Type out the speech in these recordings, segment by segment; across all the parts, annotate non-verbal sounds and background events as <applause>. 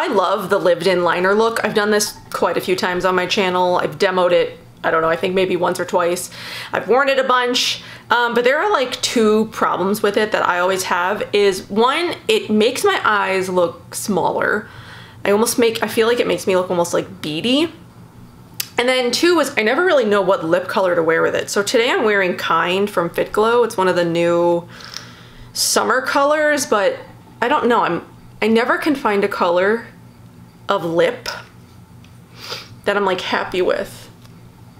I love the lived in liner look. I've done this quite a few times on my channel. I've demoed it, I don't know, I think maybe once or twice. I've worn it a bunch, um, but there are like two problems with it that I always have is one, it makes my eyes look smaller. I almost make, I feel like it makes me look almost like beady. And then two is I never really know what lip color to wear with it. So today I'm wearing Kind from Fit Glow. It's one of the new summer colors, but I don't know. I'm I never can find a color of lip that I'm like happy with.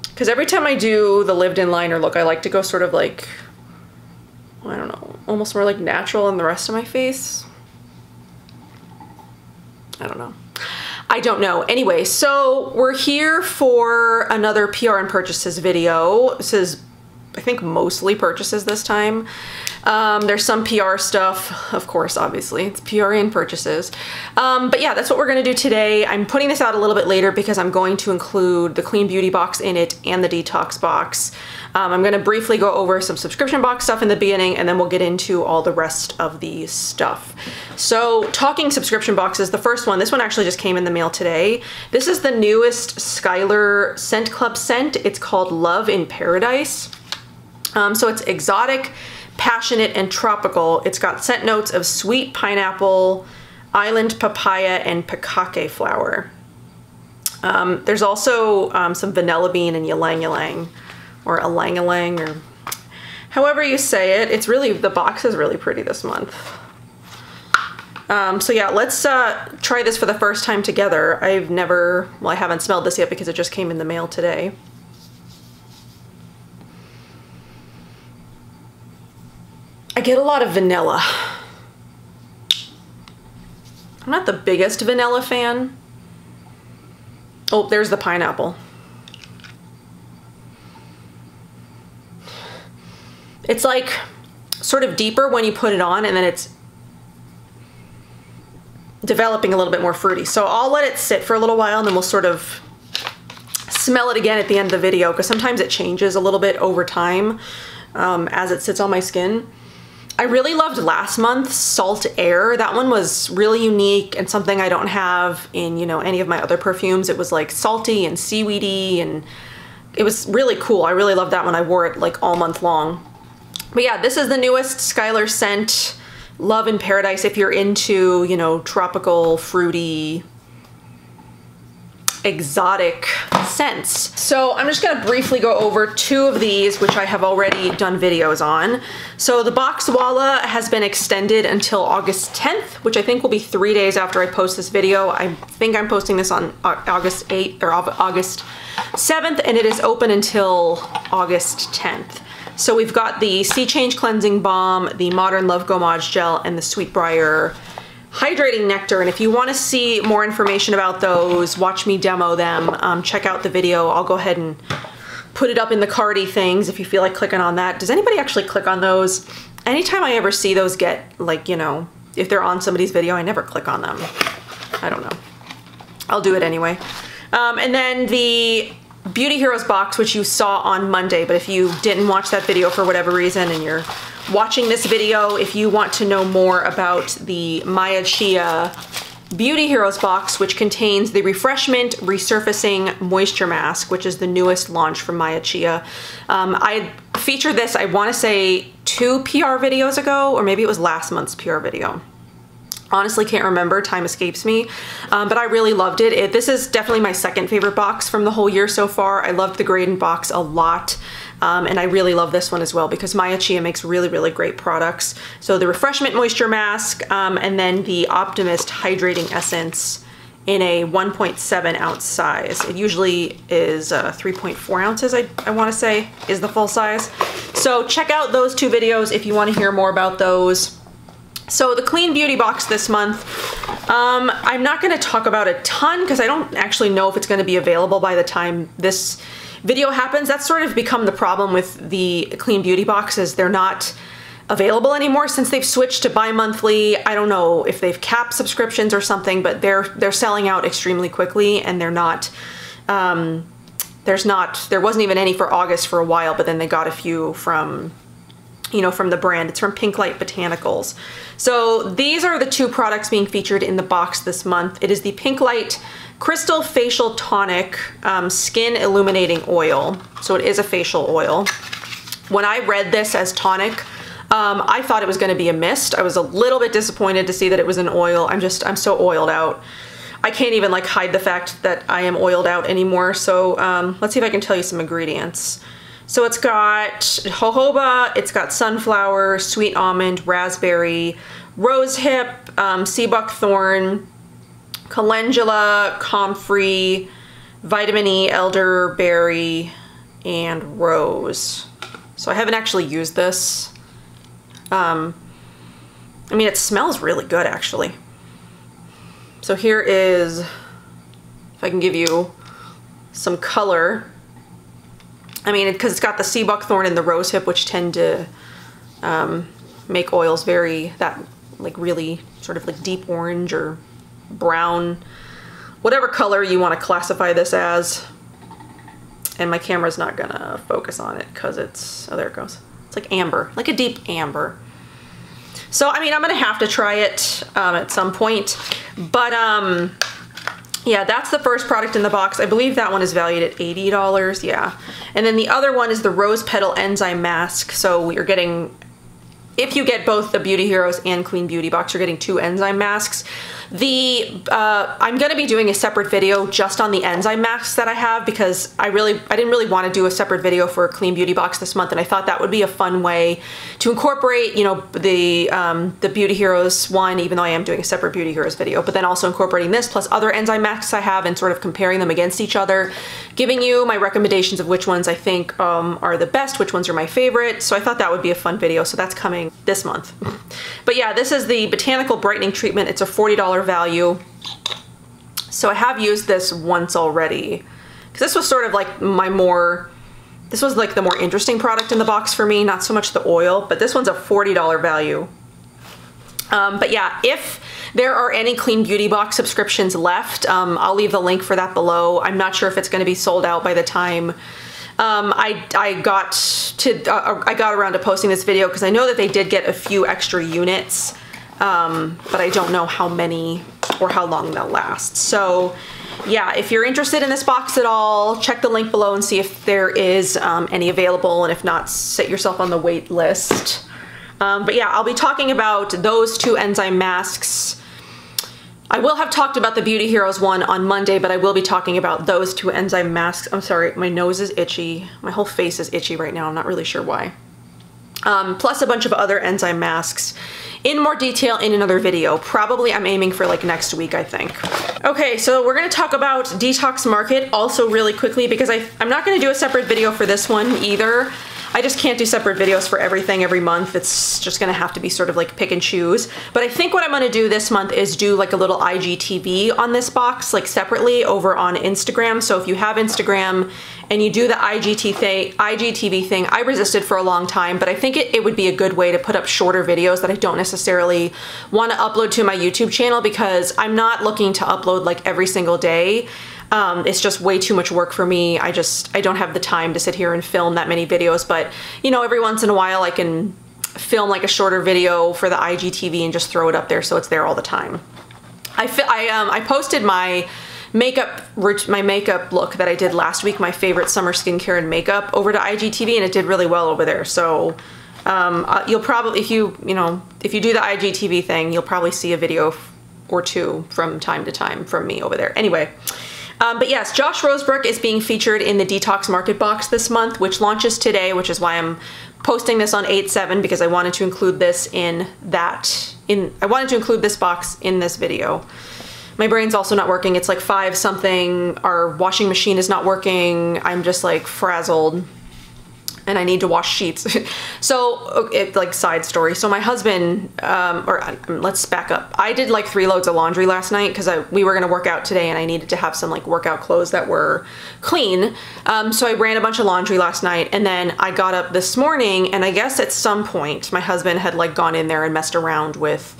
Because every time I do the lived in liner look, I like to go sort of like, I don't know, almost more like natural in the rest of my face. I don't know. I don't know. Anyway, so we're here for another PR and purchases video. This is, I think, mostly purchases this time. Um, there's some PR stuff, of course, obviously. It's PR and purchases. Um, but yeah, that's what we're gonna do today. I'm putting this out a little bit later because I'm going to include the Clean Beauty box in it and the Detox box. Um, I'm gonna briefly go over some subscription box stuff in the beginning and then we'll get into all the rest of the stuff. So talking subscription boxes, the first one, this one actually just came in the mail today. This is the newest Skylar Scent Club scent. It's called Love in Paradise. Um, so it's exotic, passionate, and tropical. It's got scent notes of sweet pineapple, island papaya, and pikake flower. Um, there's also um, some vanilla bean and ylang ylang, or ylang ylang, or however you say it. It's really, the box is really pretty this month. Um, so yeah, let's uh, try this for the first time together. I've never, well I haven't smelled this yet because it just came in the mail today. I get a lot of vanilla. I'm not the biggest vanilla fan. Oh, there's the pineapple. It's like sort of deeper when you put it on and then it's developing a little bit more fruity. So I'll let it sit for a little while and then we'll sort of smell it again at the end of the video because sometimes it changes a little bit over time um, as it sits on my skin. I really loved last month's Salt Air. That one was really unique and something I don't have in, you know, any of my other perfumes. It was like salty and seaweedy and it was really cool. I really loved that one. I wore it like all month long. But yeah, this is the newest Skylar scent, Love in Paradise, if you're into, you know, tropical, fruity, exotic scents. So I'm just gonna briefly go over two of these, which I have already done videos on. So the Boxwalla has been extended until August 10th, which I think will be three days after I post this video. I think I'm posting this on August 8th or August 7th, and it is open until August 10th. So we've got the Sea Change Cleansing Balm, the Modern Love Gommage Gel, and the Sweetbriar Hydrating Nectar. And if you want to see more information about those, watch me demo them, um, check out the video. I'll go ahead and put it up in the cardy things if you feel like clicking on that. Does anybody actually click on those? Anytime I ever see those get, like, you know, if they're on somebody's video, I never click on them. I don't know. I'll do it anyway. Um, and then the Beauty Heroes box, which you saw on Monday, but if you didn't watch that video for whatever reason and you're watching this video, if you want to know more about the Maya Chia Beauty Heroes box, which contains the Refreshment Resurfacing Moisture Mask, which is the newest launch from Maya Chia. Um, I featured this, I wanna say two PR videos ago, or maybe it was last month's PR video honestly can't remember time escapes me um, but i really loved it. it. this is definitely my second favorite box from the whole year so far i loved the Graydon box a lot um, and I really love this one as well because Maya Chia makes really, really great products. So the Refreshment Moisture Mask um, and then the Optimist Hydrating Essence in a 1.7 ounce size. It usually is uh, 3.4 ounces, I, I wanna say, is the full size. So check out those two videos if you wanna hear more about those. So the Clean Beauty box this month, um, I'm not gonna talk about a ton because I don't actually know if it's gonna be available by the time this video happens. That's sort of become the problem with the Clean Beauty boxes. They're not available anymore since they've switched to bi-monthly. I don't know if they've capped subscriptions or something, but they're they're selling out extremely quickly and they're not um, there's not there wasn't even any for August for a while, but then they got a few from you know, from the brand. It's from Pink Light Botanicals. So these are the two products being featured in the box this month. It is the Pink Light Crystal Facial Tonic um, Skin Illuminating Oil. So it is a facial oil. When I read this as tonic, um, I thought it was gonna be a mist. I was a little bit disappointed to see that it was an oil. I'm just, I'm so oiled out. I can't even like hide the fact that I am oiled out anymore. So um, let's see if I can tell you some ingredients. So it's got jojoba, it's got sunflower, sweet almond, raspberry, rose hip, um, sea buckthorn, calendula, comfrey, vitamin E, elderberry, and rose. So I haven't actually used this. Um, I mean, it smells really good actually. So here is, if I can give you some color, I mean, because it, has got the sea buckthorn and the rosehip, which tend to um, make oils very, that like really sort of like deep orange or brown, whatever color you want to classify this as. And my camera's not gonna focus on it because it's, oh, there it goes. It's like amber, like a deep amber. So, I mean, I'm gonna have to try it um, at some point, but um, yeah, that's the first product in the box. I believe that one is valued at $80, yeah. And then the other one is the Rose Petal Enzyme Mask. So you're getting, if you get both the Beauty Heroes and Clean Beauty box, you're getting two enzyme masks. The uh, I'm gonna be doing a separate video just on the enzyme masks that I have because I really I didn't really want to do a separate video for a clean beauty box this month and I thought that would be a fun way to incorporate you know the um, the Beauty Heroes one even though I am doing a separate Beauty Heroes video but then also incorporating this plus other enzyme masks I have and sort of comparing them against each other giving you my recommendations of which ones I think um, are the best which ones are my favorite. So I thought that would be a fun video so that's coming this month. <laughs> But yeah this is the botanical brightening treatment. It's a $40 value. So I have used this once already because this was sort of like my more, this was like the more interesting product in the box for me, not so much the oil, but this one's a $40 value. Um, but yeah, if there are any Clean Beauty Box subscriptions left, um, I'll leave the link for that below. I'm not sure if it's going to be sold out by the time um, I, I got to uh, I got around to posting this video because I know that they did get a few extra units um, but I don't know how many or how long they'll last. So yeah, if you're interested in this box at all, check the link below and see if there is um, any available, and if not, set yourself on the wait list. Um, but yeah, I'll be talking about those two enzyme masks. I will have talked about the Beauty Heroes one on Monday, but I will be talking about those two enzyme masks. I'm sorry, my nose is itchy. My whole face is itchy right now. I'm not really sure why. Um, plus a bunch of other enzyme masks in more detail in another video. Probably I'm aiming for like next week, I think. Okay, so we're gonna talk about Detox Market also really quickly because I, I'm not gonna do a separate video for this one either. I just can't do separate videos for everything every month. It's just gonna have to be sort of like pick and choose. But I think what I'm gonna do this month is do like a little IGTV on this box, like separately over on Instagram. So if you have Instagram and you do the IGTV thing, I resisted for a long time, but I think it, it would be a good way to put up shorter videos that I don't necessarily wanna upload to my YouTube channel because I'm not looking to upload like every single day. Um, it's just way too much work for me. I just, I don't have the time to sit here and film that many videos, but you know, every once in a while I can film like a shorter video for the IGTV and just throw it up there so it's there all the time. I, I, um, I posted my makeup my makeup look that I did last week, my favorite summer skincare and makeup over to IGTV and it did really well over there. So um, uh, you'll probably, if you, you know, if you do the IGTV thing, you'll probably see a video or two from time to time from me over there. Anyway, um, but yes, Josh Rosebrook is being featured in the Detox Market Box this month, which launches today, which is why I'm posting this on 8-7 because I wanted to include this in that, in I wanted to include this box in this video. My brain's also not working. It's like 5 something. Our washing machine is not working. I'm just like frazzled and I need to wash sheets. <laughs> so it like side story. So my husband, um, or um, let's back up. I did like three loads of laundry last night because we were gonna work out today and I needed to have some like workout clothes that were clean. Um, so I ran a bunch of laundry last night and then I got up this morning and I guess at some point my husband had like gone in there and messed around with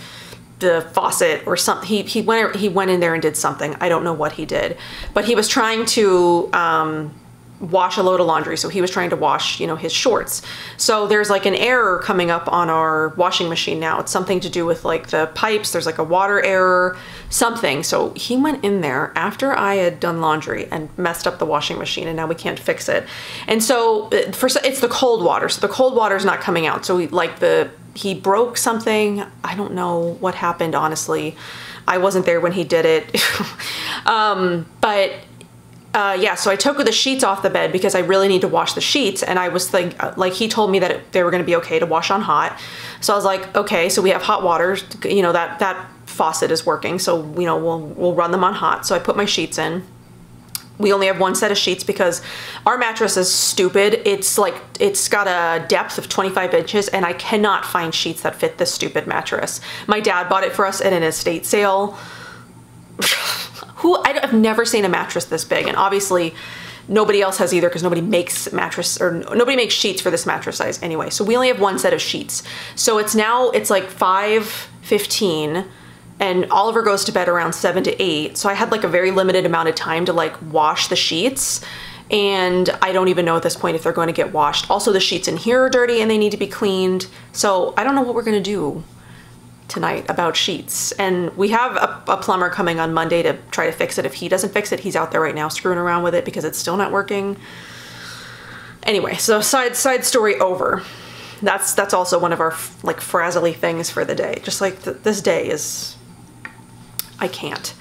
the faucet or something. He, he went he went in there and did something. I don't know what he did, but he was trying to um, wash a load of laundry. So he was trying to wash, you know, his shorts. So there's like an error coming up on our washing machine now. It's something to do with like the pipes. There's like a water error, something. So he went in there after I had done laundry and messed up the washing machine and now we can't fix it. And so uh, for it's the cold water. So the cold water is not coming out. So we, like the he broke something. I don't know what happened honestly. I wasn't there when he did it. <laughs> um, but uh, yeah, so I took the sheets off the bed because I really need to wash the sheets. And I was like, uh, like he told me that it, they were going to be okay to wash on hot. So I was like, okay, so we have hot water, you know, that, that faucet is working. So, you know, we'll, we'll run them on hot. So I put my sheets in. We only have one set of sheets because our mattress is stupid. It's like, it's got a depth of 25 inches and I cannot find sheets that fit this stupid mattress. My dad bought it for us at an estate sale. <sighs> <laughs> who I've never seen a mattress this big and obviously nobody else has either because nobody makes mattress or nobody makes sheets for this mattress size anyway. So we only have one set of sheets. So it's now it's like 5:15 and Oliver goes to bed around 7 to 8 so I had like a very limited amount of time to like wash the sheets and I don't even know at this point if they're going to get washed. Also the sheets in here are dirty and they need to be cleaned. So I don't know what we're going to do tonight about sheets. And we have a, a, plumber coming on Monday to try to fix it. If he doesn't fix it, he's out there right now screwing around with it because it's still not working. Anyway, so side side story over. That's that's also one of our like frazzly things for the day. Just like th this day is, I can't.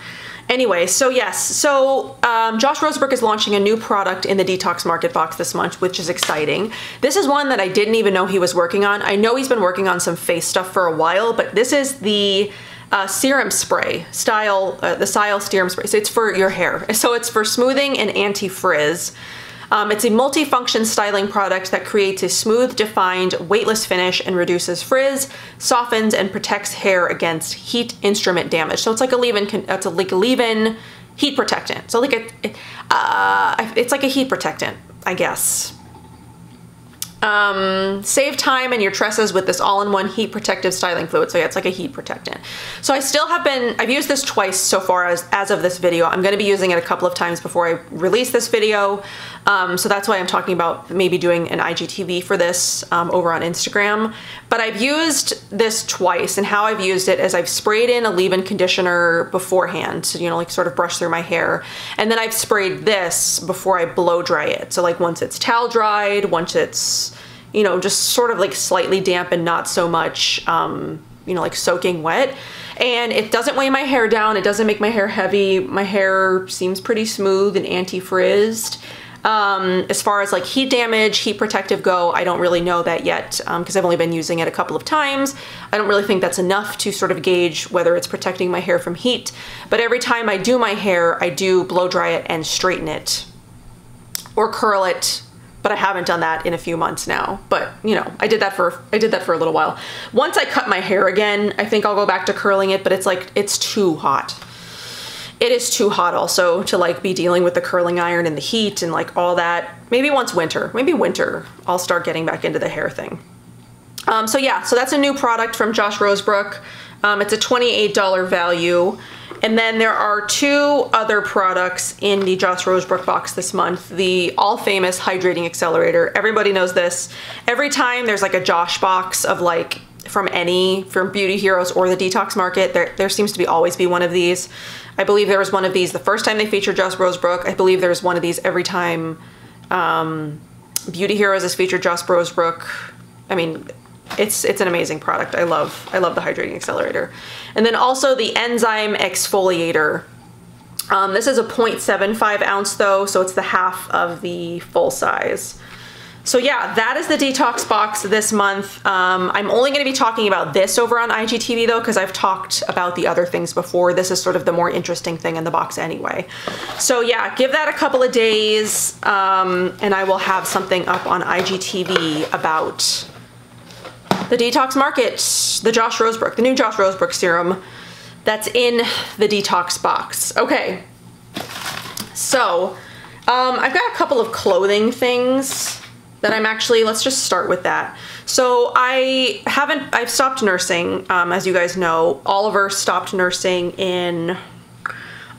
Anyway, so yes, so um, Josh Rosebrook is launching a new product in the Detox Market box this month, which is exciting. This is one that I didn't even know he was working on. I know he's been working on some face stuff for a while, but this is the uh, serum spray style, uh, the style serum spray. So it's for your hair. So it's for smoothing and anti-frizz. Um, it's a multi-function styling product that creates a smooth, defined, weightless finish and reduces frizz, softens, and protects hair against heat instrument damage. So it's like a leave-in, it's a, like leave-in heat protectant. So like a, uh, it's like a heat protectant, I guess. Um, save time and your tresses with this all-in-one heat protective styling fluid. So yeah, it's like a heat protectant. So I still have been, I've used this twice so far as, as of this video. I'm gonna be using it a couple of times before I release this video. Um, so that's why I'm talking about maybe doing an IGTV for this um, over on Instagram. But I've used this twice and how I've used it is I've sprayed in a leave-in conditioner beforehand to, you know, like sort of brush through my hair. And then I've sprayed this before I blow dry it. So like once it's towel dried, once it's you know, just sort of like slightly damp and not so much, um, you know, like soaking wet. And it doesn't weigh my hair down. It doesn't make my hair heavy. My hair seems pretty smooth and anti-frizzed. Um, as far as like heat damage, heat protective go, I don't really know that yet because um, I've only been using it a couple of times. I don't really think that's enough to sort of gauge whether it's protecting my hair from heat. But every time I do my hair, I do blow dry it and straighten it or curl it but I haven't done that in a few months now. But you know, I did that for I did that for a little while. Once I cut my hair again, I think I'll go back to curling it, but it's like it's too hot. It is too hot also to like be dealing with the curling iron and the heat and like all that. Maybe once winter, maybe winter, I'll start getting back into the hair thing. Um, so yeah, so that's a new product from Josh Rosebrook. Um, it's a $28 value. And then there are two other products in the Josh Rosebrook box this month. The all famous Hydrating Accelerator. Everybody knows this. Every time there's like a Josh box of like from any, from Beauty Heroes or the Detox Market, there, there seems to be always be one of these. I believe there was one of these the first time they featured Josh Rosebrook. I believe there's one of these every time um, Beauty Heroes has featured Josh Rosebrook. I mean, it's it's an amazing product. I love I love the hydrating accelerator. And then also the enzyme exfoliator. Um, this is a 0.75 ounce though, so it's the half of the full size. So yeah, that is the detox box this month. Um, I'm only going to be talking about this over on IGTV though, because I've talked about the other things before. This is sort of the more interesting thing in the box anyway. So yeah, give that a couple of days um, and I will have something up on IGTV about the Detox Market, the Josh Rosebrook, the new Josh Rosebrook serum that's in the detox box. Okay, so um, I've got a couple of clothing things that I'm actually, let's just start with that. So I haven't, I've stopped nursing, um, as you guys know. Oliver stopped nursing in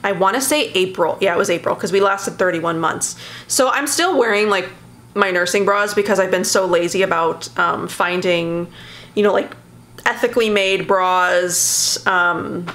I want to say April. Yeah, it was April because we lasted 31 months. So I'm still wearing like my nursing bras because I've been so lazy about um, finding, you know, like ethically made bras, um,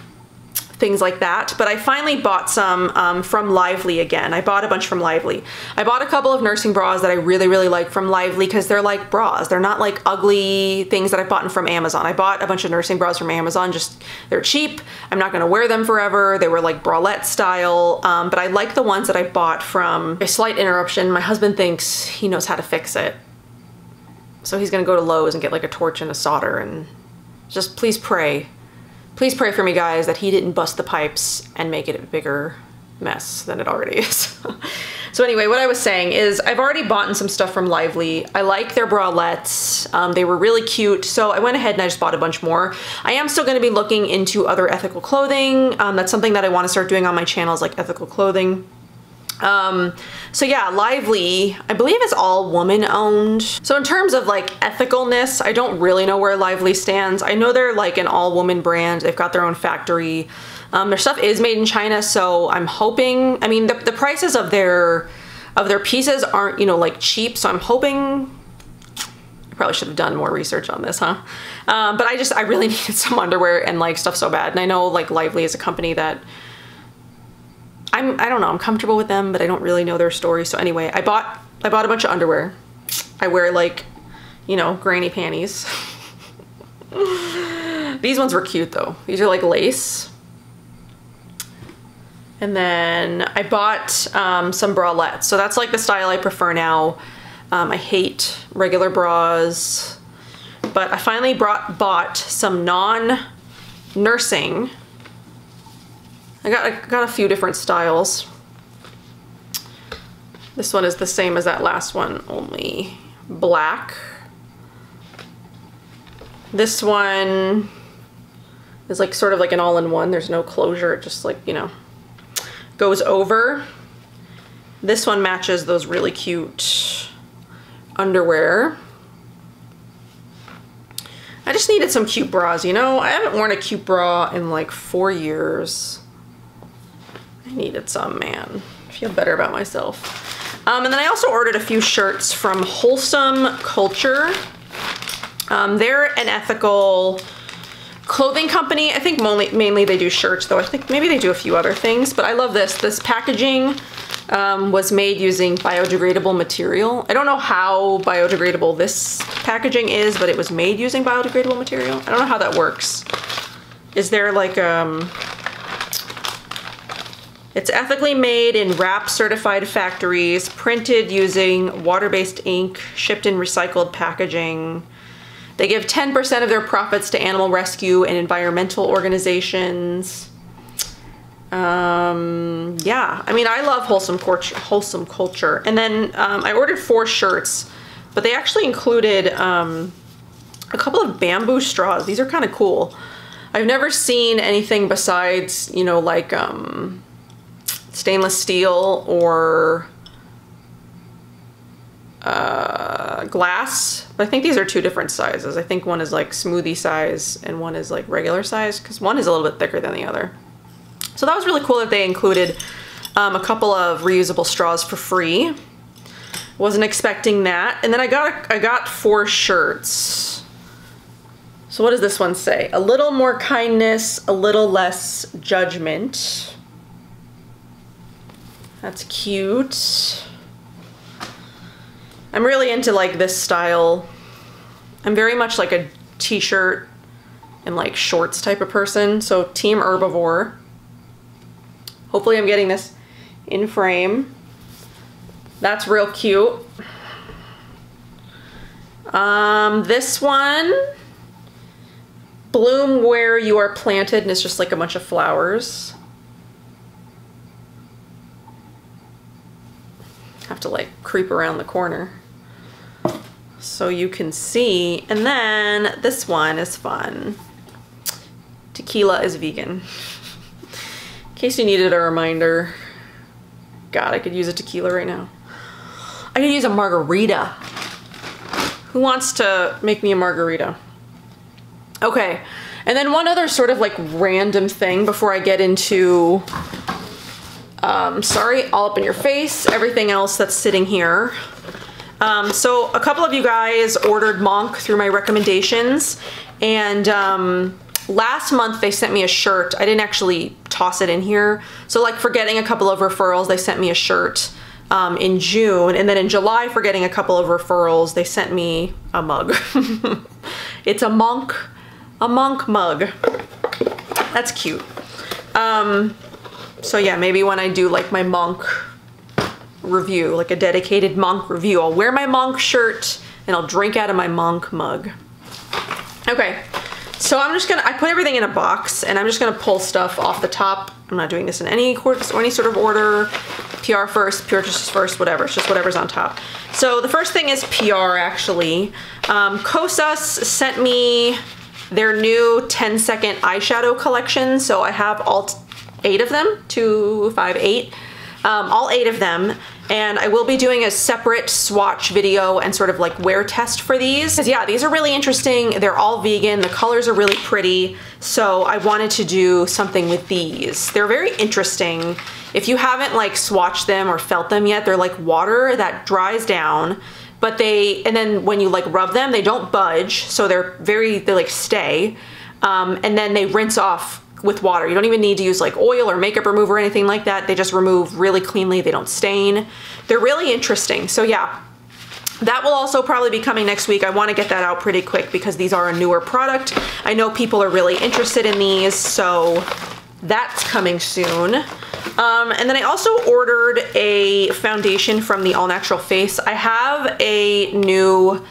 things like that. But I finally bought some um, from Lively again. I bought a bunch from Lively. I bought a couple of nursing bras that I really, really like from Lively because they're like bras. They're not like ugly things that I've bought from Amazon. I bought a bunch of nursing bras from Amazon. Just they're cheap. I'm not going to wear them forever. They were like bralette style. Um, but I like the ones that I bought from a slight interruption. My husband thinks he knows how to fix it. So he's going to go to Lowe's and get like a torch and a solder and just please pray Please pray for me, guys, that he didn't bust the pipes and make it a bigger mess than it already <laughs> is. so anyway, what I was saying is I've already bought some stuff from Lively. I like their bralettes. Um, they were really cute. So I went ahead and I just bought a bunch more. I am still going to be looking into other ethical clothing. Um, that's something that I want to start doing on my channel is like ethical clothing. Um, so yeah, Lively, I believe is all woman owned. So in terms of like ethicalness, I don't really know where Lively stands. I know they're like an all woman brand. They've got their own factory. Um, their stuff is made in China, so I'm hoping, I mean, the, the prices of their, of their pieces aren't, you know, like cheap. So I'm hoping I probably should have done more research on this, huh? Um, but I just, I really <laughs> needed some underwear and like stuff so bad. And I know like Lively is a company that I'm, I don't know, I'm comfortable with them, but I don't really know their story. So anyway, I bought, I bought a bunch of underwear. I wear like, you know, granny panties. <laughs> These ones were cute though. These are like lace. And then I bought um, some bralettes. So that's like the style I prefer now. Um, I hate regular bras, but I finally brought, bought some non-nursing I got, I got a few different styles. This one is the same as that last one, only black. This one is like sort of like an all-in-one. There's no closure. It just like, you know, goes over. This one matches those really cute underwear. I just needed some cute bras, you know? I haven't worn a cute bra in like four years. I needed some, man. I feel better about myself. Um, and then I also ordered a few shirts from Wholesome Culture. Um, they're an ethical clothing company. I think mainly, mainly they do shirts, though I think maybe they do a few other things. But I love this. This packaging um, was made using biodegradable material. I don't know how biodegradable this packaging is, but it was made using biodegradable material. I don't know how that works. Is there like um, it's ethically made in WRAP certified factories, printed using water-based ink, shipped in recycled packaging. They give 10% of their profits to animal rescue and environmental organizations. Um, yeah, I mean, I love wholesome, wholesome culture. And then um, I ordered four shirts, but they actually included um, a couple of bamboo straws. These are kind of cool. I've never seen anything besides, you know, like um, stainless steel or uh, glass. But I think these are two different sizes. I think one is like smoothie size and one is like regular size because one is a little bit thicker than the other. So that was really cool that they included um, a couple of reusable straws for free. Wasn't expecting that. And then I got I got four shirts. So what does this one say? A little more kindness, a little less judgment. That's cute. I'm really into like this style. I'm very much like a t-shirt and like shorts type of person. So team herbivore. Hopefully I'm getting this in frame. That's real cute. Um, this one, bloom where you are planted and it's just like a bunch of flowers. have to like creep around the corner so you can see. And then this one is fun. Tequila is vegan. In case you needed a reminder. God, I could use a tequila right now. I could use a margarita. Who wants to make me a margarita? Okay, and then one other sort of like random thing before I get into Um, sorry, all up in your face. Everything else that's sitting here. Um, so a couple of you guys ordered MONQ through my recommendations and um, last month they sent me a shirt. I didn't actually toss it in here. So like for getting a couple of referrals, they sent me a shirt um, in June. And then in July for getting a couple of referrals, they sent me a mug. <laughs> it's a MONQ, a MONQ mug. That's cute. Um, so yeah, maybe when I do like my MONQ review, like a dedicated MONQ review. I'll wear my MONQ shirt and I'll drink out of my MONQ mug. Okay, so I'm just gonna, I put everything in a box and I'm just gonna pull stuff off the top. I'm not doing this in any course or any sort of order. PR first, purchases first, whatever. It's just whatever's on top. So the first thing is PR actually. Um, Kosas sent me their new 10 second eyeshadow collection. So I have all eight of them, two, five, eight. Um, all eight of them and I will be doing a separate swatch video and sort of like wear test for these. Because yeah, these are really interesting. They're all vegan. The colors are really pretty. So I wanted to do something with these. They're very interesting. If you haven't like swatched them or felt them yet, they're like water that dries down but they, and then when you like rub them, they don't budge. So they're very, they like stay. Um, and then they rinse off with water. You don't even need to use like oil or makeup remover or anything like that. They just remove really cleanly. They don't stain. They're really interesting. So yeah, that will also probably be coming next week. I want to get that out pretty quick because these are a newer product. I know people are really interested in these, so that's coming soon. Um, and then I also ordered a foundation from the All Natural Face. I have a new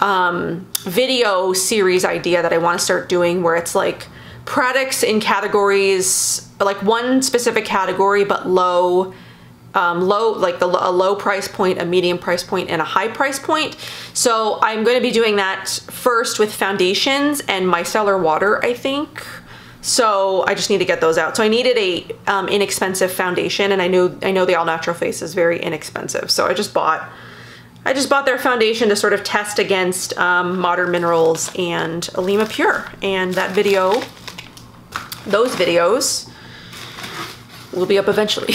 um, video series idea that I want to start doing where it's like products in categories, like one specific category, but low, um, low, like the, a low price point, a medium price point, and a high price point. So I'm going to be doing that first with foundations and micellar water, I think. So I just need to get those out. So I needed a um, inexpensive foundation, and I knew I know the All Natural Face is very inexpensive. So I just bought I just bought their foundation to sort of test against um, Modern Minerals and Alima Pure, and that video those videos will be up eventually <laughs>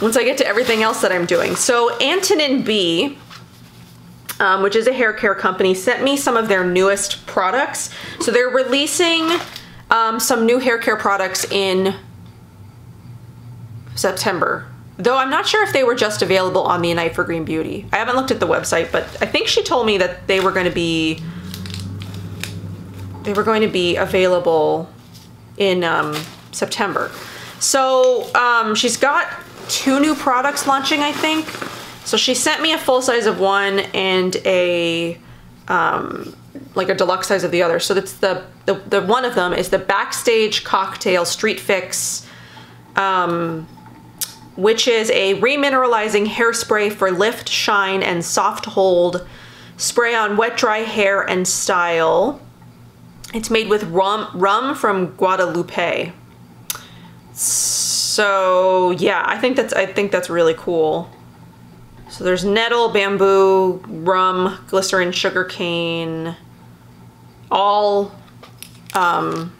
once I get to everything else that I'm doing. So Antonin B, um, which is a hair care company, sent me some of their newest products. So they're releasing um, some new hair care products in September. Though I'm not sure if they were just available on the Unite for Green Beauty. I haven't looked at the website, but I think she told me that they were going to be they were going to be available in um, September. So um, she's got two new products launching, I think. So she sent me a full size of one and a um, like a deluxe size of the other. So that's the, the, the one of them is the Backstage Cocktail Street Fix, um, which is a remineralizing hairspray for lift, shine, and soft hold. Spray on wet, dry hair and style. It's made with rum, rum from Guadeloupe. So yeah, I think that's I think that's really cool. So there's nettle, bamboo, rum, glycerin, sugar cane, all um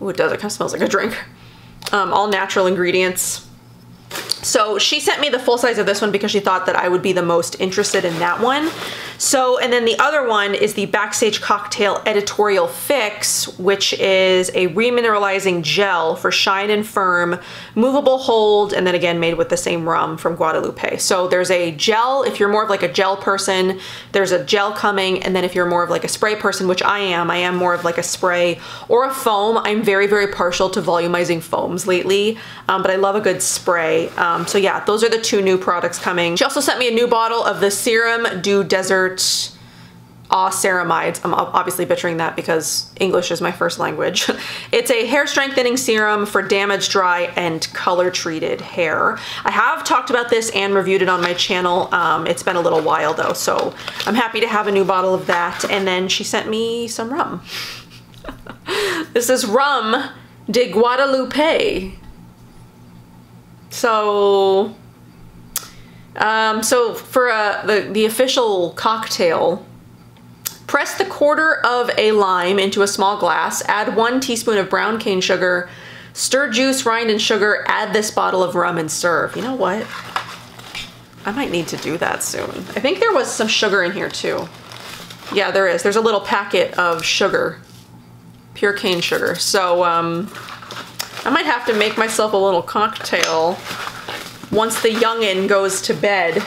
Ooh, it does. It kind of smells like a drink. Um, all natural ingredients. So she sent me the full size of this one because she thought that I would be the most interested in that one. So, and then the other one is the Backstage Cocktail Editorial Fix, which is a remineralizing gel for shine and firm, movable hold, and then again made with the same rum from Guadeloupe. So there's a gel, if you're more of like a gel person, there's a gel coming, and then if you're more of like a spray person, which I am, I am more of like a spray or a foam. I'm very, very partial to volumizing foams lately, um, but I love a good spray. Um, so yeah, those are the two new products coming. She also sent me a new bottle of the Serum Du Desert Awe Ceramides. I'm obviously butchering that because English is my first language. <laughs> it's a hair strengthening serum for damaged, dry, and color treated hair. I have talked about this and reviewed it on my channel. Um, it's been a little while though, so I'm happy to have a new bottle of that. And then she sent me some rum. <laughs> this is rum de Guadeloupe. So um, so for uh, the, the official cocktail, press the quarter of a lime into a small glass, add one teaspoon of brown cane sugar, Stir juice, rind, and sugar. Add this bottle of rum and serve. You know what? I might need to do that soon. I think there was some sugar in here too. Yeah, there is. There's a little packet of sugar. Pure cane sugar. So, um, I might have to make myself a little cocktail once the youngin goes to bed.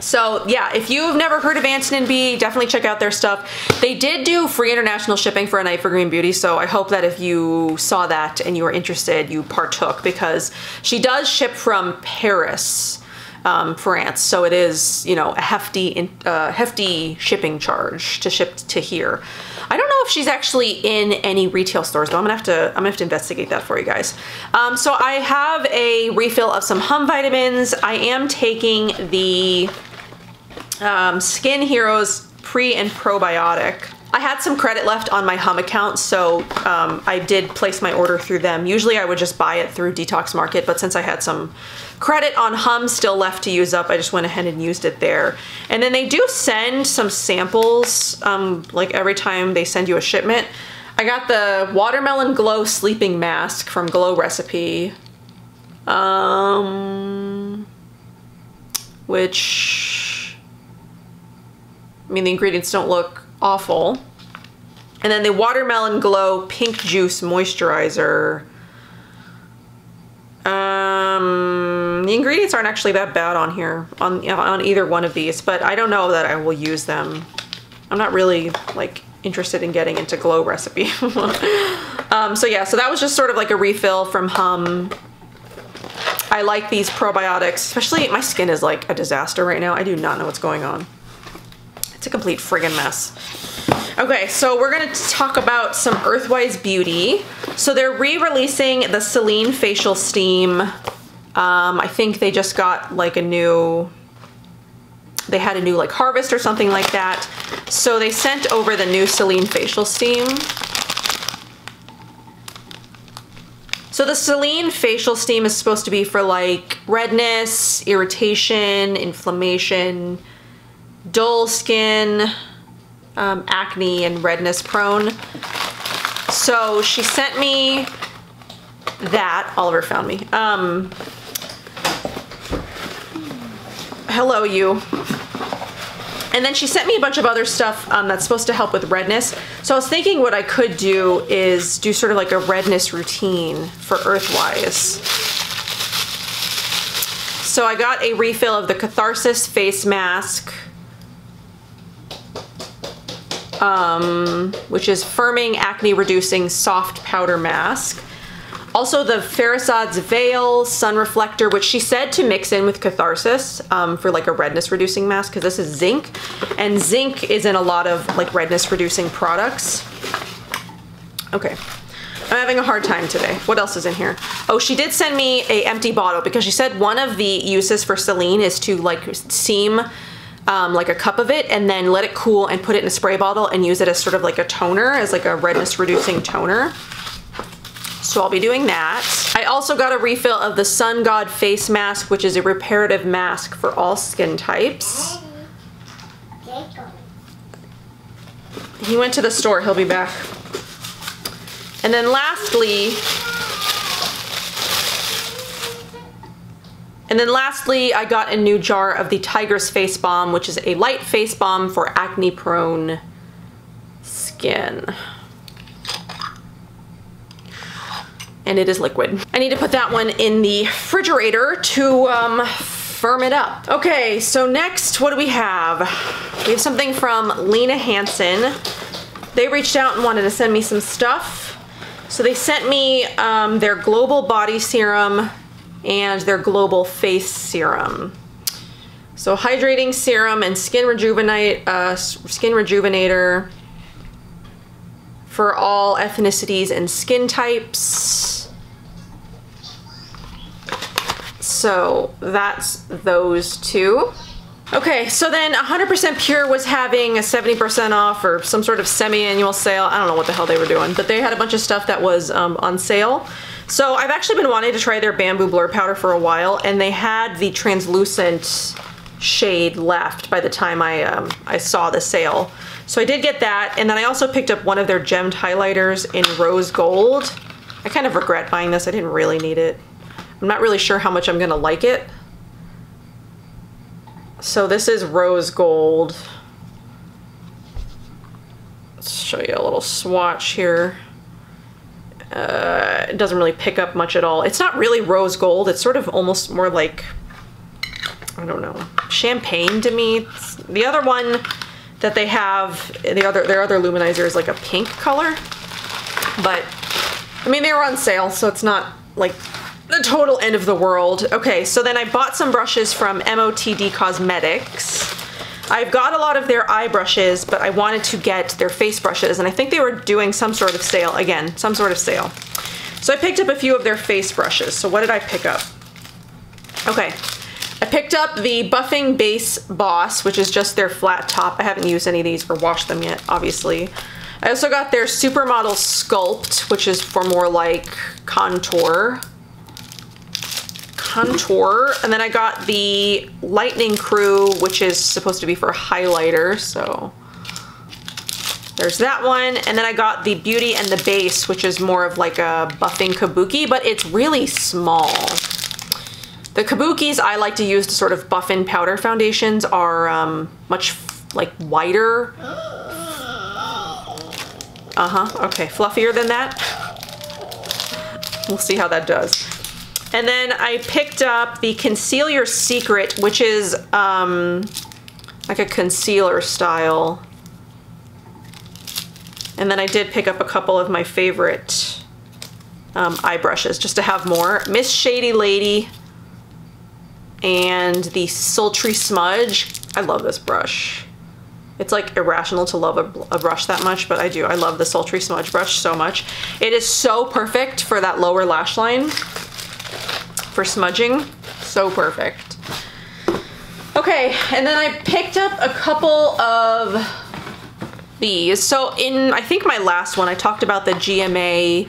So yeah, if you've never heard of Antonin B, definitely check out their stuff. They did do free international shipping for A Night for Green Beauty, so I hope that if you saw that and you were interested, you partook because she does ship from Paris um, France. So it is, you know, a hefty, uh, hefty shipping charge to ship to here. I don't know if she's actually in any retail stores though. I'm gonna have to, I'm gonna have to investigate that for you guys. Um, so I have a refill of some Hum vitamins. I am taking the um, Skin Heroes pre and probiotic. I had some credit left on my Hum account, so um, I did place my order through them. Usually I would just buy it through Detox Market, but since I had some credit on Hum still left to use up, I just went ahead and used it there. And then they do send some samples, um, like every time they send you a shipment. I got the Watermelon Glow Sleeping Mask from Glow Recipe. Um, which, I mean, the ingredients don't look awful. And then the Watermelon Glow Pink Juice Moisturizer. Um, the ingredients aren't actually that bad on here, on, on either one of these, but I don't know that I will use them. I'm not really like interested in getting into Glow Recipe. <laughs> um, so yeah, so that was just sort of like a refill from Hum. I like these probiotics, especially my skin is like a disaster right now. I do not know what's going on. It's a complete friggin' mess. Okay, so we're gonna talk about some Earthwise Beauty. So they're re-releasing the Celine Facial Steam. Um, I think they just got like a new, they had a new like harvest or something like that. So they sent over the new Celine Facial Steam. So the Celine Facial Steam is supposed to be for like redness, irritation, inflammation, dull skin, um, acne and redness prone. So she sent me that. Oliver found me. Um, hello, you. And then she sent me a bunch of other stuff um, that's supposed to help with redness. So I was thinking what I could do is do sort of like a redness routine for Earthwise. So I got a refill of the Catharsis face mask um, which is firming acne reducing soft powder mask. Also the Farizad's Veil Sun Reflector, which she said to mix in with Catharsis um, for like a redness reducing mask because this is zinc and zinc is in a lot of like redness reducing products. Okay. I'm having a hard time today. What else is in here? Oh, she did send me a empty bottle because she said one of the uses for Celine is to like seam um, like a cup of it and then let it cool and put it in a spray bottle and use it as sort of like a toner, as like a redness reducing toner. So I'll be doing that. I also got a refill of the Sungod face mask, which is a reparative mask for all skin types. He went to the store, he'll be back. And then lastly, And then lastly, I got a new jar of the Tigress Face Balm, which is a light face balm for acne prone skin. And it is liquid. I need to put that one in the refrigerator to um, firm it up. Okay, so next, what do we have? We have something from Lina Hanson. They reached out and wanted to send me some stuff. So they sent me um, their Global Body Serum and their Global Face Serum. So hydrating serum and skin rejuvenate, uh, skin rejuvenator for all ethnicities and skin types. So that's those two. Okay, so then 100% Pure was having a 70% off or some sort of semi-annual sale. I don't know what the hell they were doing, but they had a bunch of stuff that was um, on sale. So I've actually been wanting to try their Bamboo Blur Powder for a while, and they had the translucent shade left by the time I, um, I saw the sale. So I did get that, and then I also picked up one of their gemmed highlighters in rose gold. I kind of regret buying this. I didn't really need it. I'm not really sure how much I'm gonna like it. So this is rose gold. Let's show you a little swatch here. Uh, it doesn't really pick up much at all. It's not really rose gold. It's sort of almost more like, I don't know, champagne to me. It's, the other one that they have, the other their other luminizer is like a pink color. But, I mean, they were on sale, so it's not like the total end of the world. Okay, so then I bought some brushes from MOTD Cosmetics. I've got a lot of their eye brushes, but I wanted to get their face brushes, and I think they were doing some sort of sale. Again, some sort of sale. So I picked up a few of their face brushes. So what did I pick up? Okay, I picked up the Buffing Base Boss, which is just their flat top. I haven't used any of these or washed them yet, obviously. I also got their Supermodel Sculpt, which is for more like contour contour. And then I got the Lightning Crew, which is supposed to be for highlighter. So there's that one. And then I got the Beauty and the Base, which is more of like a buffing kabuki, but it's really small. The kabukis I like to use to sort of buff in powder foundations are um, much like wider. Uh-huh, okay, fluffier than that. We'll see how that does. And then I picked up the Conceal Your Secret, which is um, like a concealer style. And then I did pick up a couple of my favorite um, eye brushes just to have more. Miss Shady Lady and the Sultry Smudge. I love this brush. It's like irrational to love a, a, brush that much, but I do. I love the Sultry Smudge brush so much. It is so perfect for that lower lash line for smudging. So perfect. Okay, and then I picked up a couple of these. So in, I think my last one, I talked about the GMA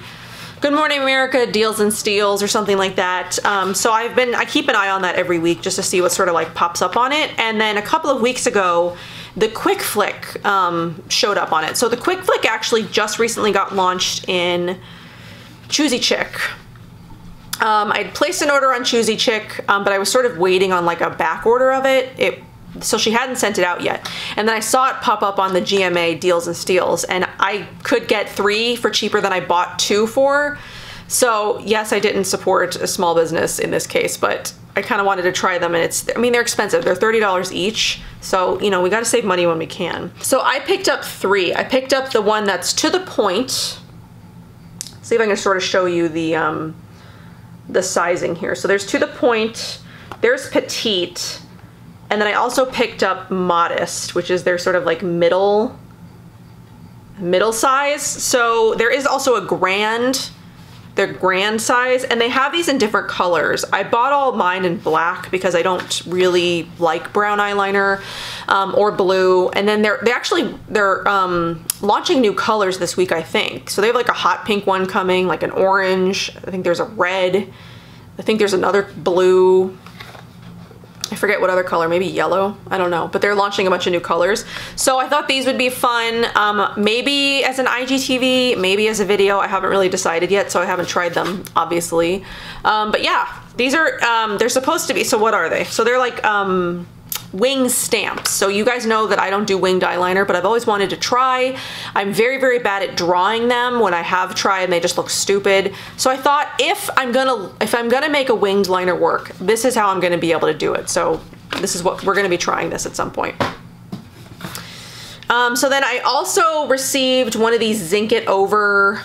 Good Morning America deals and steals or something like that. Um, so I've been, I keep an eye on that every week just to see what sort of like pops up on it. And then a couple of weeks ago, the Quick Flick um, showed up on it. So the Quick Flick actually just recently got launched in Choosy Chick. Um, I'd placed an order on Choosy Chick, um, but I was sort of waiting on like a back order of it. It so she hadn't sent it out yet. And then I saw it pop up on the GMA deals and steals and I could get three for cheaper than I bought two for. So yes, I didn't support a small business in this case, but I kind of wanted to try them and it's, I mean, they're expensive. They're $30 each. So, you know, we got to save money when we can. So I picked up three. I picked up the one that's to the point. See if I can sort of show you the, um, the sizing here. So there's to the point, there's petite, and then I also picked up modest, which is their sort of like middle, middle size. So there is also a grand, their grand size, and they have these in different colors. I bought all mine in black because I don't really like brown eyeliner um, or blue. And then they're they actually they're um, launching new colors this week, I think. So they have like a hot pink one coming, like an orange. I think there's a red. I think there's another blue. I forget what other color, maybe yellow, I don't know, but they're launching a bunch of new colors. So I thought these would be fun, um, maybe as an IGTV, maybe as a video, I haven't really decided yet, so I haven't tried them, obviously. Um, but yeah, these are, um, they're supposed to be, so what are they? So they're like, um, wing stamps. So you guys know that I don't do winged eyeliner, but I've always wanted to try. I'm very, very bad at drawing them when I have tried and they just look stupid. So I thought if I'm gonna, if I'm gonna make a winged liner work, this is how I'm gonna be able to do it. So this is what, we're gonna be trying this at some point. Um, so then I also received one of these Zinc It Over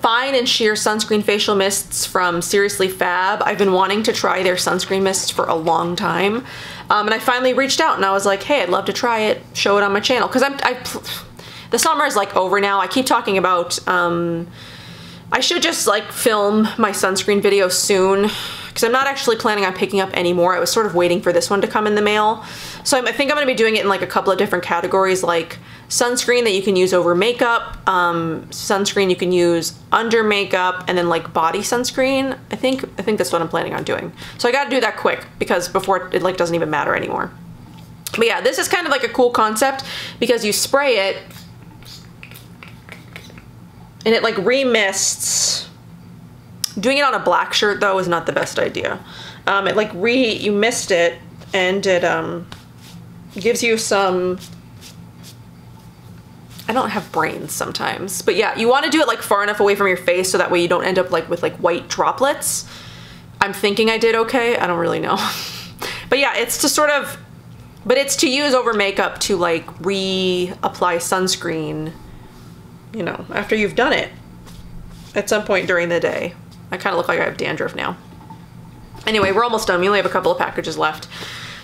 Fine and Sheer Sunscreen Facial Mists from Seriously Fab. I've been wanting to try their sunscreen mists for a long time. Um, and I finally reached out and I was like, hey, I'd love to try it, show it on my channel. Cause I'm, I, the summer is like over now. I keep talking about, um, I should just like film my sunscreen video soon because I'm not actually planning on picking up any more. I was sort of waiting for this one to come in the mail. So I think I'm gonna be doing it in like a couple of different categories like sunscreen that you can use over makeup, um, sunscreen you can use under makeup, and then like body sunscreen. I think I think that's what I'm planning on doing. So I gotta do that quick because before it like doesn't even matter anymore. But yeah, this is kind of like a cool concept because you spray it and it like remists Doing it on a black shirt though is not the best idea. Um, it like re, you missed it and it um, gives you some, I don't have brains sometimes, but yeah, you want to do it like far enough away from your face so that way you don't end up like with like white droplets. I'm thinking I did okay. I don't really know. <laughs> but yeah, it's to sort of, but it's to use over makeup to like reapply sunscreen, you know, after you've done it at some point during the day. I kind of look like I have dandruff now. Anyway, we're almost done. We only have a couple of packages left.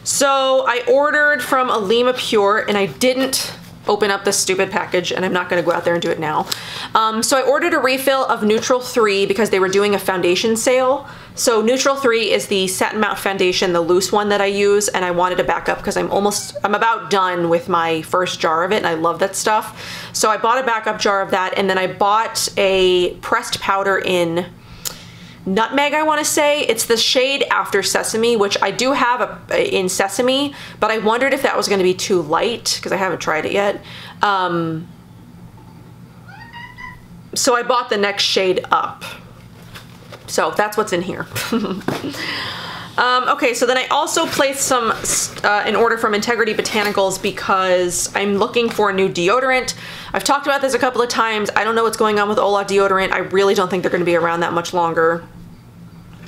So I ordered from Alima Pure and I didn't open up this stupid package and I'm not gonna go out there and do it now. Um, so I ordered a refill of Neutral 3 because they were doing a foundation sale. So Neutral 3 is the satin matte foundation, the loose one that I use, and I wanted to back up because I'm almost, I'm about done with my first jar of it and I love that stuff. So I bought a backup jar of that and then I bought a pressed powder in nutmeg I want to say. It's the shade After Sesame, which I do have a, in Sesame, but I wondered if that was going to be too light because I haven't tried it yet. Um, so I bought the next shade up. So that's what's in here. <laughs> Um, okay, so then I also placed some uh, an order from Integrity Botanicals because I'm looking for a new deodorant. I've talked about this a couple of times. I don't know what's going on with Ola deodorant. I really don't think they're going to be around that much longer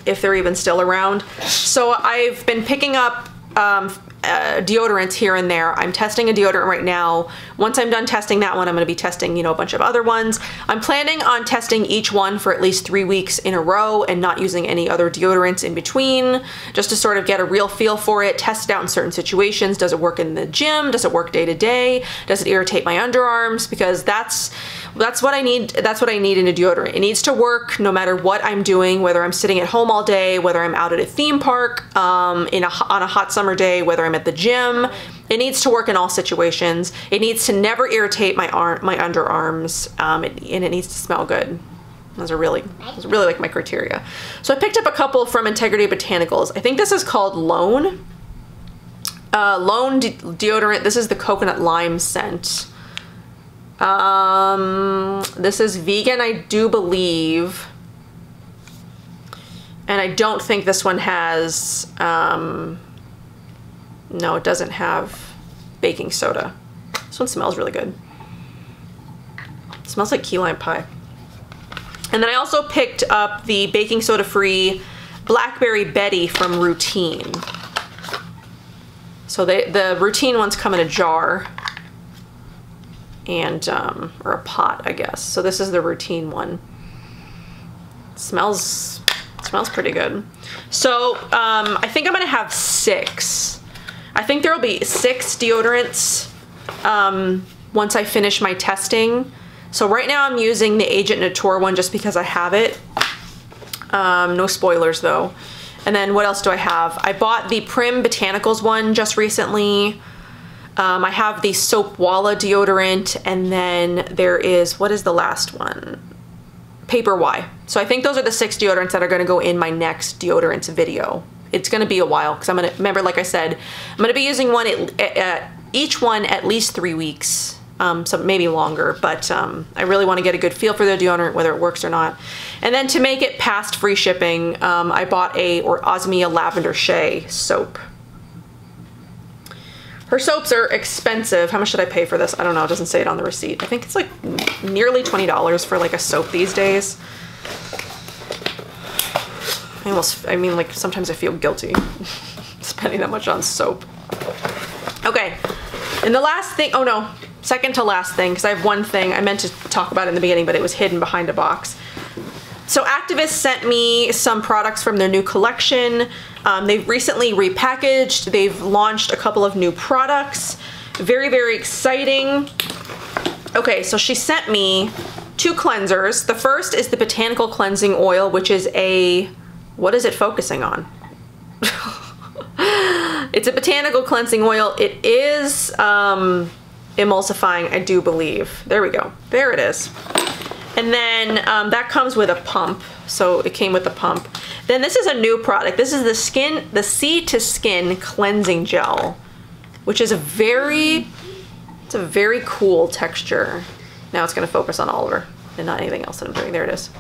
if they're even still around. So I've been picking up um, uh, deodorants here and there. I'm testing a deodorant right now. Once I'm done testing that one, I'm gonna be testing, you know, a bunch of other ones. I'm planning on testing each one for at least three weeks in a row and not using any other deodorants in between, just to sort of get a real feel for it, test it out in certain situations. Does it work in the gym? Does it work day to day? Does it irritate my underarms? Because that's that's what I need. That's what I need in a deodorant. It needs to work no matter what I'm doing, whether I'm sitting at home all day, whether I'm out at a theme park um, in a, on a hot summer day, whether I'm at the gym. It needs to work in all situations. It needs to never irritate my arm, my underarms, um, it, and it needs to smell good. Those are really, those are really like my criteria. So I picked up a couple from Integrity Botanicals. I think this is called Lone. Uh, Lone de deodorant. This is the coconut lime scent. Um, this is vegan, I do believe. And I don't think this one has, um, no, it doesn't have baking soda. This one smells really good. It smells like key lime pie. And then I also picked up the baking soda free Blackberry Betty from Routine. So they, the Routine ones come in a jar and, um, or a pot, I guess. So this is the Routine one. It smells, smells pretty good. So um, I think I'm gonna have six I think there will be six deodorants um, once I finish my testing. So right now I'm using the Agent Nature one just because I have it. Um, no spoilers though. And then what else do I have? I bought the Prim Botanicals one just recently. Um, I have the Soapwalla deodorant and then there is, what is the last one? Piper Wai. So I think those are the six deodorants that are gonna go in my next deodorants video it's going to be a while because I'm going to remember like I said I'm going to be using one at, at, each one at least three weeks um, so maybe longer but um, I really want to get a good feel for the deodorant whether it works or not and then to make it past free shipping um, I bought a or Osmia Lavender Shea soap her soaps are expensive. How much should I pay for this? I don't know. It doesn't say it on the receipt. I think it's like nearly $20 for like a soap these days. I almost, I mean, like, sometimes I feel guilty <laughs> spending that much on soap. Okay, and the last thing, oh no, second to last thing, because I have one thing I meant to talk about in the beginning, but it was hidden behind a box. So activists sent me some products from their new collection. Um, they've recently repackaged. They've launched a couple of new products. Very, very exciting. Okay, so she sent me two cleansers. The first is the Botanical Cleansing Oil, which is a what is it focusing on? <laughs> it's a botanical cleansing oil. It is um, emulsifying, I do believe. There we go. There it is. And then um, that comes with a pump. So it came with a pump. Then this is a new product. This is the skin, the Sea to Skin Cleansing Gel, which is a very, it's a very cool texture. Now it's gonna focus on Oliver and not anything else that I'm doing. There it is.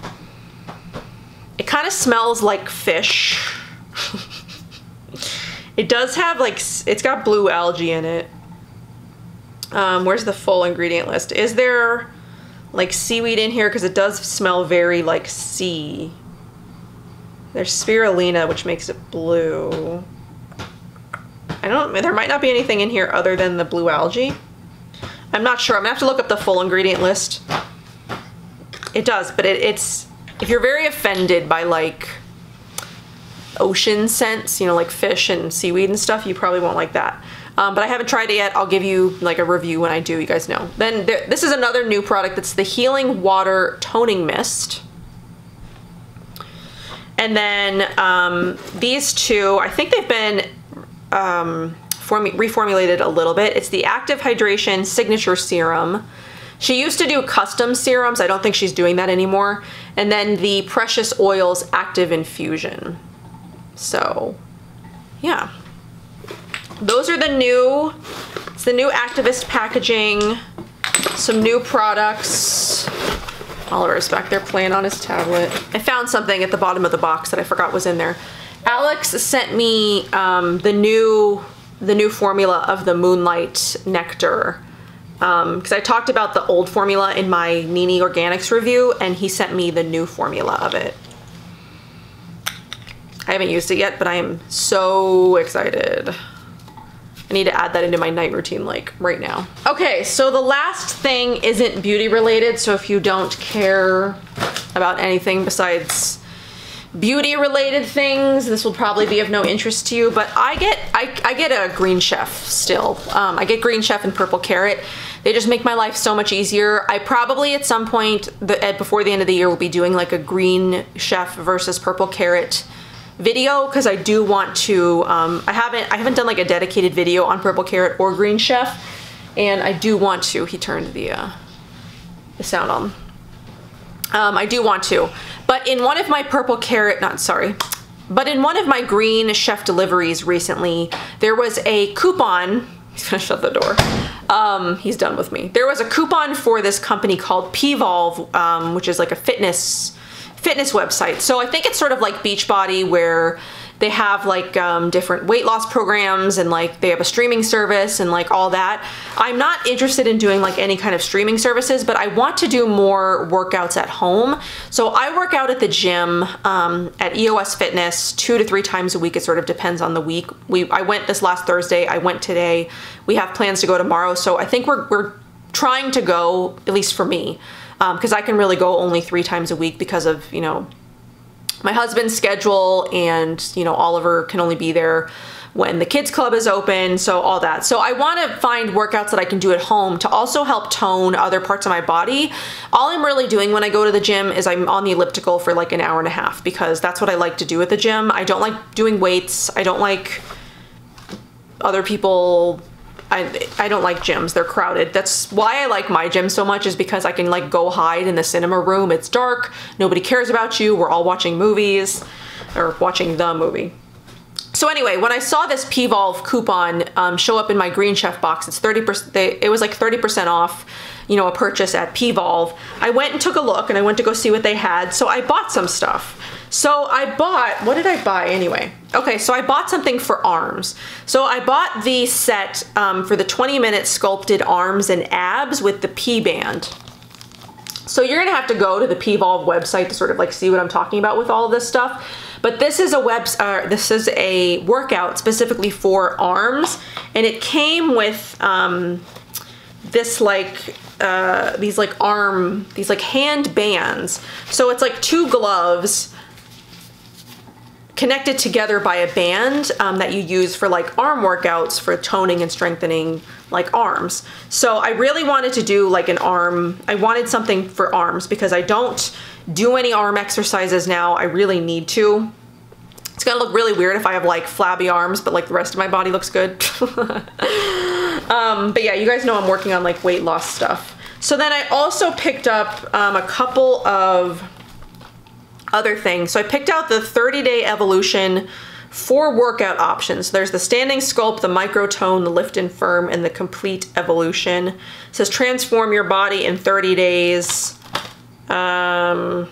It kind of smells like fish. <laughs> it does have like, it's got blue algae in it. Um, where's the full ingredient list? Is there like seaweed in here? Because it does smell very like sea. There's spirulina, which makes it blue. I don't, there might not be anything in here other than the blue algae. I'm not sure. I'm gonna have to look up the full ingredient list. It does, but it, it's, if you're very offended by like ocean scents, you know, like fish and seaweed and stuff, you probably won't like that. Um, but I haven't tried it yet. I'll give you like a review when I do, you guys know. Then there, this is another new product. That's the Healing Water Toning Mist. And then um, these two, I think they've been um, reformulated a little bit. It's the Active Hydration Signature Serum. She used to do custom serums. I don't think she's doing that anymore. And then the Precious Oils Active Infusion. So, yeah. Those are the new, it's the new Activist packaging, some new products. Oliver's back there playing on his tablet. I found something at the bottom of the box that I forgot was in there. Alex sent me um, the new the new formula of the Moonlight Nectar because um, I talked about the old formula in my Nini Organics review and he sent me the new formula of it. I haven't used it yet, but I am so excited. I need to add that into my night routine like right now. Okay, so the last thing isn't beauty related, so if you don't care about anything besides beauty related things this will probably be of no interest to you but I get I, I get a green chef still. Um, I get green chef and purple carrot. They just make my life so much easier. I probably at some point the, before the end of the year will be doing like a green chef versus purple carrot video because I do want to um, I haven't I haven't done like a dedicated video on purple carrot or green chef and I do want to he turned the uh, the sound on um, I do want to but in one of my purple carrot, not sorry, but in one of my green chef deliveries recently, there was a coupon. <laughs> He's gonna shut the door. Um, he's done with me. There was a coupon for this company called Pvolve, um, which is like a fitness fitness website. So I think it's sort of like Beachbody where they have like um, different weight loss programs and like they have a streaming service and like all that. I'm not interested in doing like any kind of streaming services, but I want to do more workouts at home. So I work out at the gym um, at EOS Fitness two to three times a week. It sort of depends on the week. We I went this last Thursday. I went today. We have plans to go tomorrow. So I think we're we're trying to go at least for me because um, I can really go only three times a week because of you know my husband's schedule and you know Oliver can only be there when the kids club is open so all that. So I want to find workouts that I can do at home to also help tone other parts of my body. All I'm really doing when I go to the gym is I'm on the elliptical for like an hour and a half because that's what I like to do at the gym. I don't like doing weights. I don't like other people I, I don't like gyms. They're crowded. That's why I like my gym so much is because I can like go hide in the cinema room. It's dark. Nobody cares about you. We're all watching movies or watching the movie. So anyway, when I saw this Pvolve coupon um, show up in my Green Chef box, it's 30%, they, it was like 30% off, you know, a purchase at Pvolve. I went and took a look and I went to go see what they had. So I bought some stuff. So I bought, what did I buy anyway? Okay, so I bought something for arms. So I bought the set um, for the 20 minute sculpted arms and abs with the P-band. So you're gonna have to go to the Pvolve website to sort of like see what I'm talking about with all of this stuff. But this is a web, uh, this is a workout specifically for arms, and it came with um, this like uh, these like arm, these like hand bands. So it's like two gloves connected together by a band um, that you use for like arm workouts for toning and strengthening like arms. So I really wanted to do like an arm, I wanted something for arms because I don't do any arm exercises now. I really need to. It's gonna look really weird if I have like flabby arms, but like the rest of my body looks good. <laughs> um, but yeah, you guys know I'm working on like weight loss stuff. So then I also picked up um, a couple of other things. So I picked out the 30 day evolution four workout options. There's the standing sculpt, the microtone, the lift and firm, and the complete evolution. It says transform your body in 30 days. Um,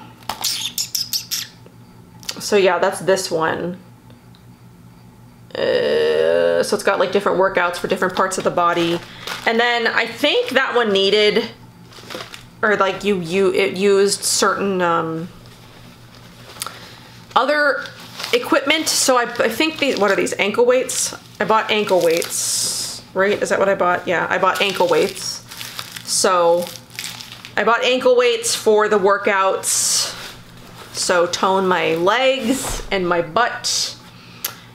so yeah, that's this one. Uh, so it's got like different workouts for different parts of the body. And then I think that one needed, or like you, you, it used certain, um, other equipment. So I, I think these, what are these, ankle weights? I bought ankle weights, right? Is that what I bought? Yeah, I bought ankle weights. So I bought ankle weights for the workouts. So tone my legs and my butt.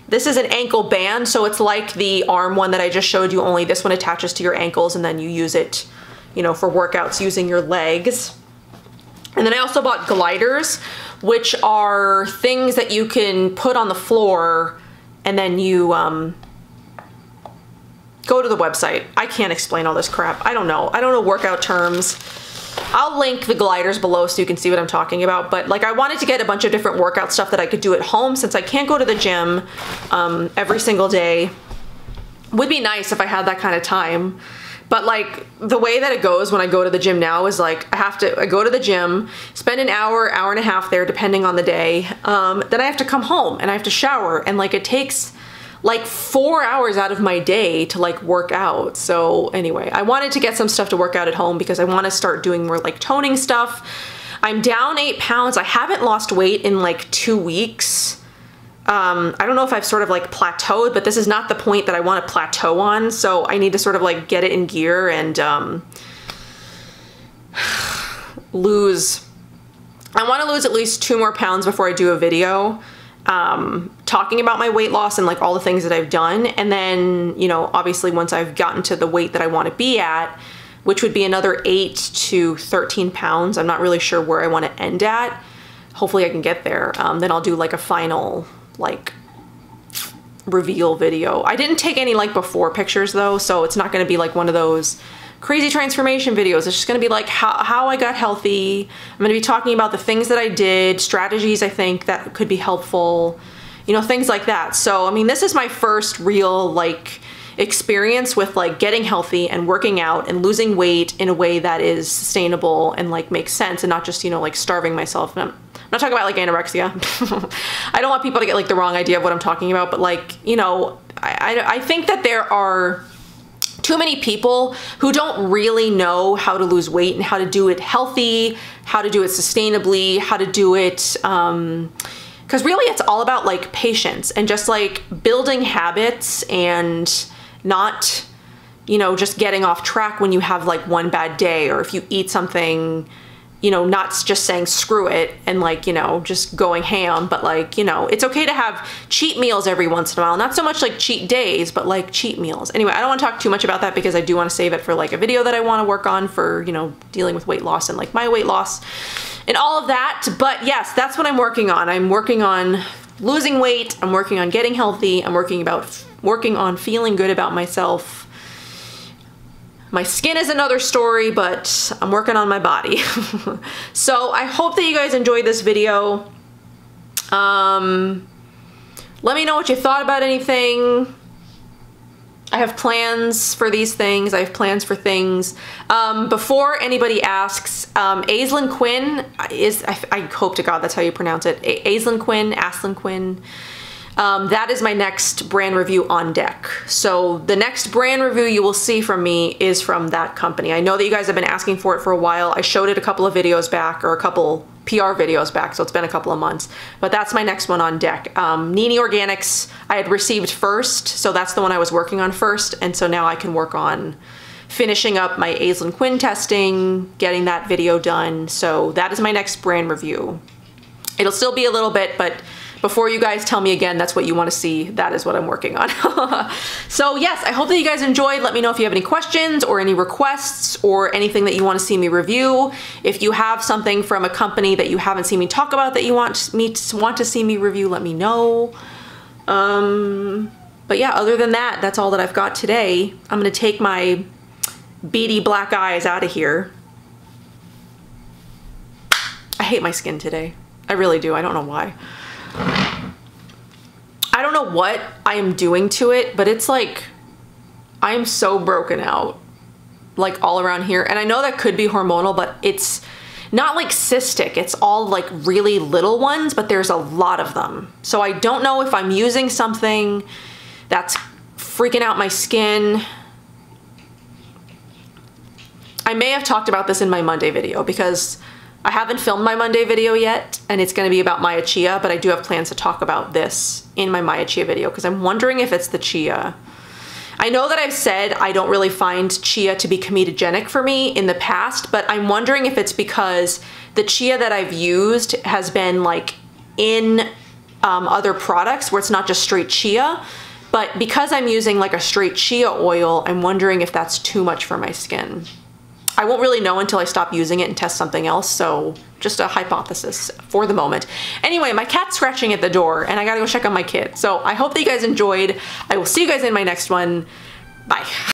This is an ankle band, so it's like the arm one that I just showed you, only this one attaches to your ankles and then you use it, you know, for workouts using your legs. And then I also bought gliders, which are things that you can put on the floor and then you um, go to the website. I can't explain all this crap. I don't know. I don't know workout terms. I'll link the gliders below so you can see what I'm talking about. But like I wanted to get a bunch of different workout stuff that I could do at home since I can't go to the gym um, every single day. Would be nice if I had that kind of time. But like the way that it goes when I go to the gym now is like I have to I go to the gym, spend an hour, hour and a half there depending on the day. Um, then I have to come home and I have to shower and like it takes like four hours out of my day to like work out. So anyway, I wanted to get some stuff to work out at home because I want to start doing more like toning stuff. I'm down eight pounds. I haven't lost weight in like two weeks. Um, I don't know if I've sort of like plateaued, but this is not the point that I want to plateau on. So I need to sort of like get it in gear and um, <sighs> lose. I want to lose at least two more pounds before I do a video um, talking about my weight loss and like all the things that I've done. And then, you know, obviously once I've gotten to the weight that I want to be at, which would be another eight to 13 pounds. I'm not really sure where I want to end at. Hopefully I can get there. Um, then I'll do like a final like reveal video. I didn't take any like before pictures though, so it's not gonna be like one of those crazy transformation videos. It's just gonna be like how, how I got healthy. I'm gonna be talking about the things that I did, strategies I think that could be helpful, you know, things like that. So, I mean, this is my first real like experience with like getting healthy and working out and losing weight in a way that is sustainable and like makes sense and not just, you know, like starving myself. And I'm, I'm not talking about like anorexia. <laughs> I don't want people to get like the wrong idea of what I'm talking about, but like, you know, I, I, I think that there are too many people who don't really know how to lose weight and how to do it healthy, how to do it sustainably, how to do it, um, because really it's all about like patience and just like building habits and not, you know, just getting off track when you have like one bad day or if you eat something you know, not just saying screw it and like, you know, just going ham, but like, you know, it's okay to have cheat meals every once in a while. Not so much like cheat days, but like cheat meals. Anyway, I don't want to talk too much about that because I do want to save it for like a video that I want to work on for, you know, dealing with weight loss and like my weight loss and all of that. But yes, that's what I'm working on. I'm working on losing weight. I'm working on getting healthy. I'm working about working on feeling good about myself my skin is another story, but I'm working on my body. <laughs> so I hope that you guys enjoyed this video. Um, let me know what you thought about anything. I have plans for these things. I have plans for things. Um, before anybody asks, um, Aislinn Quinn is, I, I, hope to God that's how you pronounce it. Aislinn Quinn, Aslan Quinn um, that is my next brand review on deck. So the next brand review you will see from me is from that company. I know that you guys have been asking for it for a while. I showed it a couple of videos back or a couple PR videos back, so it's been a couple of months. But that's my next one on deck. Um, Nini Organics I had received first, so that's the one I was working on first, and so now I can work on finishing up my Aislinn Quinn testing, getting that video done. So that is my next brand review. It'll still be a little bit, but before you guys tell me again that's what you want to see, that is what I'm working on. <laughs> so yes, I hope that you guys enjoyed. Let me know if you have any questions or any requests or anything that you want to see me review. If you have something from a company that you haven't seen me talk about that you want me to want to see me review, let me know. Um, but yeah, other than that, that's all that I've got today. I'm gonna take my beady black eyes out of here. I hate my skin today. I really do. I don't know why. I don't know what I am doing to it, but it's like, I am so broken out, like all around here. And I know that could be hormonal, but it's not like cystic, it's all like really little ones, but there's a lot of them. So I don't know if I'm using something that's freaking out my skin. I may have talked about this in my Monday video because I haven't filmed my Monday video yet and it's gonna be about Maya Chia, but I do have plans to talk about this in my Maya Chia video because I'm wondering if it's the Chia. I know that I've said I don't really find chia to be comedogenic for me in the past, but I'm wondering if it's because the chia that I've used has been like in um, other products where it's not just straight chia. But because I'm using like a straight chia oil, I'm wondering if that's too much for my skin. I won't really know until I stop using it and test something else, so just a hypothesis for the moment. Anyway, my cat's scratching at the door and I gotta go check on my kid. So I hope that you guys enjoyed. I will see you guys in my next one. Bye.